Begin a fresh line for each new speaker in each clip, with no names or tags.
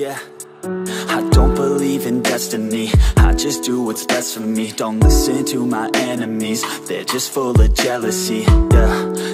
yeah. I don't believe in destiny. I just do what's best for me. Don't listen to my enemies. They're just full of jealousy Yeah,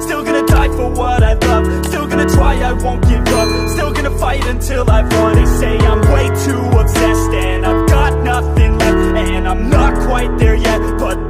Still gonna die for what I love. Still gonna try, I won't give up. Still gonna fight until I've won They say I'm way too obsessed And I've got nothing left And I'm not quite there yet But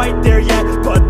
quite there yet But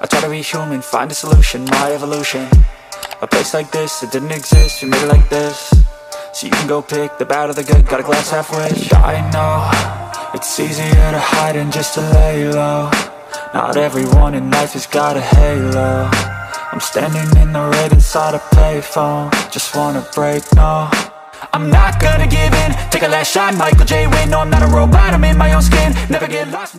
I try to be human, find a solution, my evolution. A place like this, it didn't exist, we made it like this. So you can go pick the bad or the good, got a glass half wish I know, it's easier to hide than just to lay low Not everyone in life has got a halo. I'm standing in the red inside a payphone. Just wanna break, no. I'm not gonna give in. Take a last shot, Michael J. Win No, I'm not a robot, I'm in my own skin. Never get lost